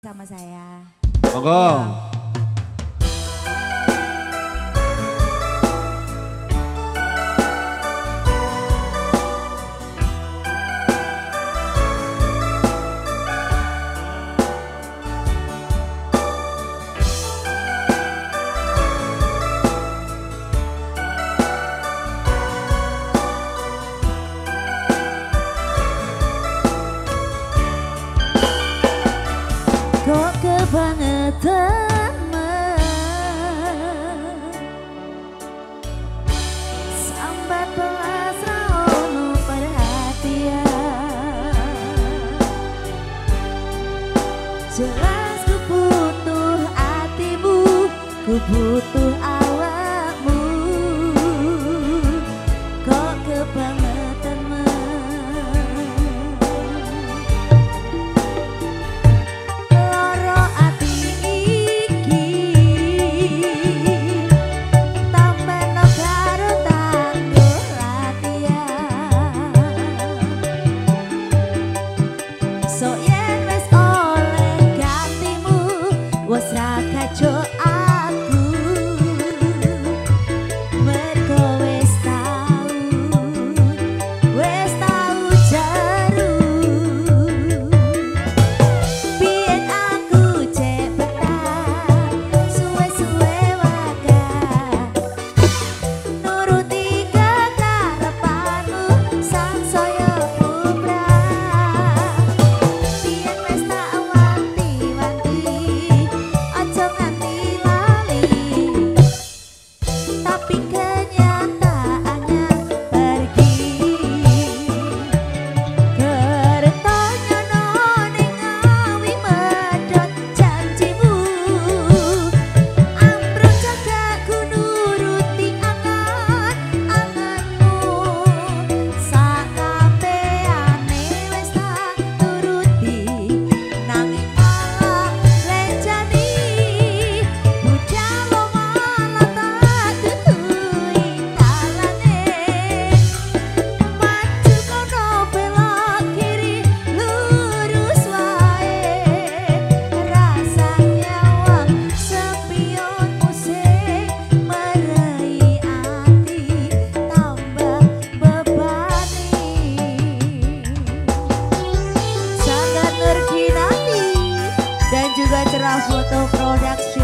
sama saya. Monggo. Ya. Jelas ku butuh hatimu Ku butuh aku Bajeras Foto Production